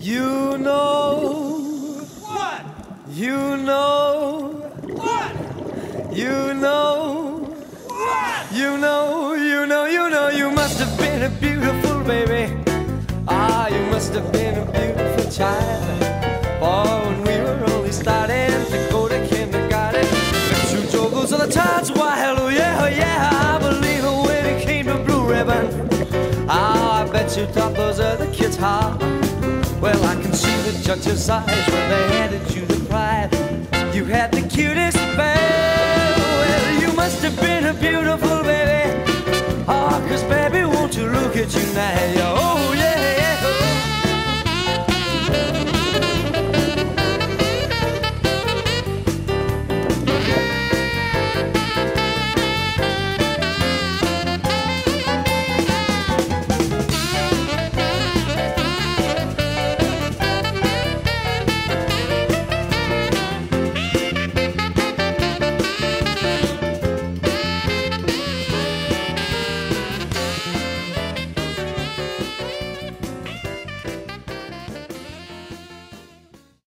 You know. What? You know. What? You know. What? You know, you know, you know, you must have been a beautiful baby. Ah, you must have been a beautiful child. Oh, when we were only starting to go to kindergarten. The two jogos of the tides, why, hello, yeah, oh, yeah, I believe it when it came to Blue Ribbon. Ah, I bet you thought those other kids hot. Well, I can see the judge's eyes when they handed you the prize. You had the cutest belle. Well, you must have been a beautiful baby. Oh, cause baby, won't you look at you now?